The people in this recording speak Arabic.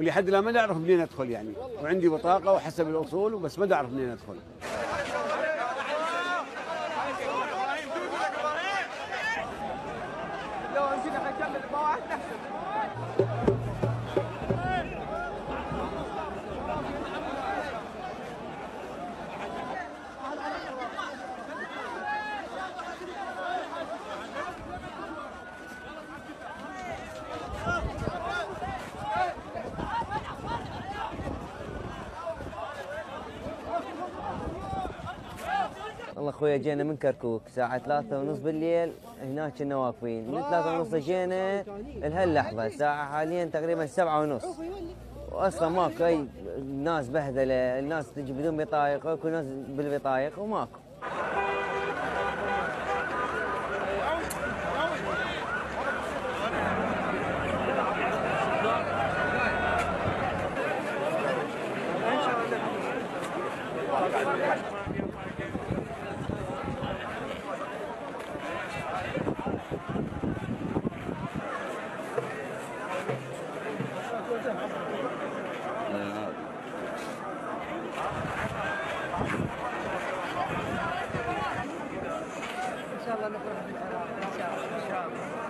ولحد الان ما نعرف منين ادخل يعني. وعندي بطاقة وحسب الأصول بس ما اعرف منين ادخل. والله أخويا جينا من كركوك الساعة ثلاثة ونص بالليل هناك كنا واقفين. من ثلاثة ونص جينا لهاللحظة الساعة حاليا تقريبا سبعة ونص. واصلا ماكو أي ناس بهذله الناس تجي بدون بطايق أكو ناس بالبطايق وماكو. ان شاء الله نفرح ان شاء الله ان شاء الله